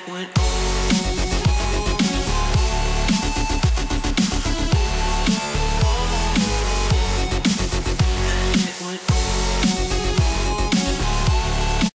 night went on.